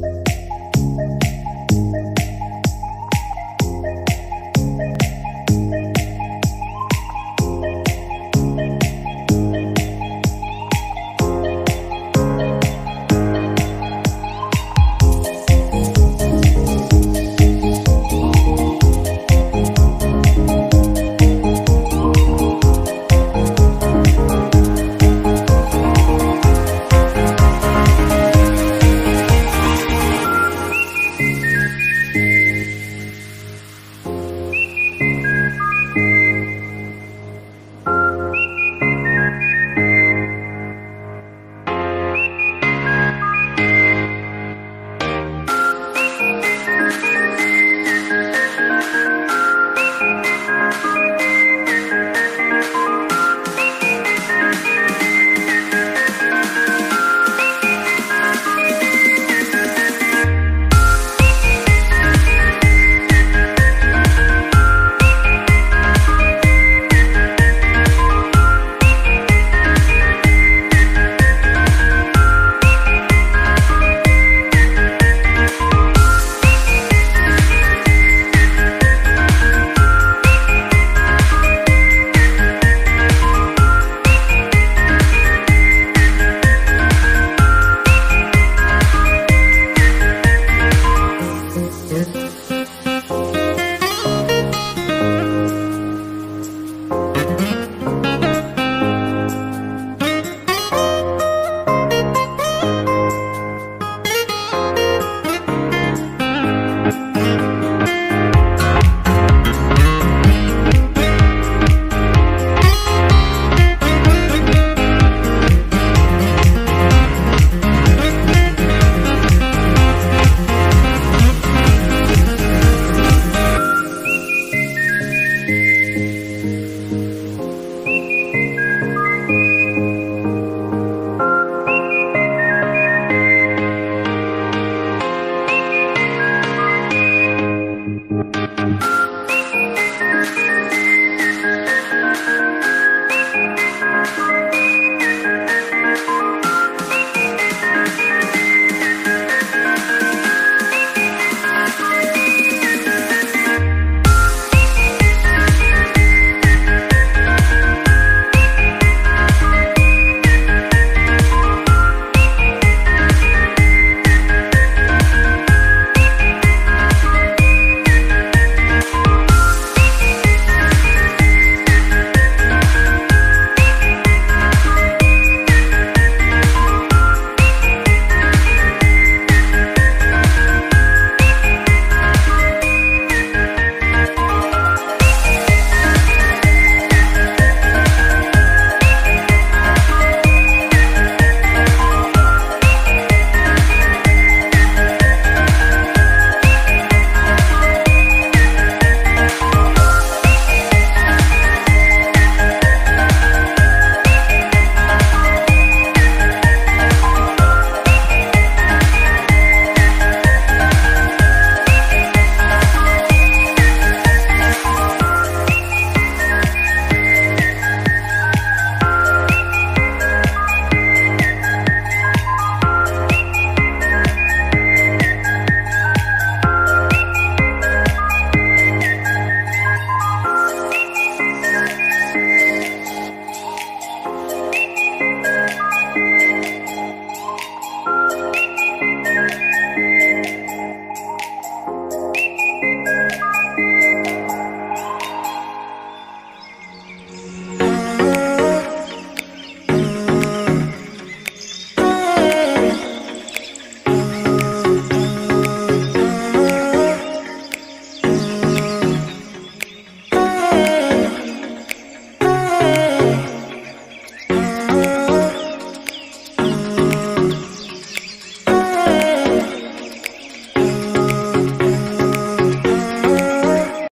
Bye.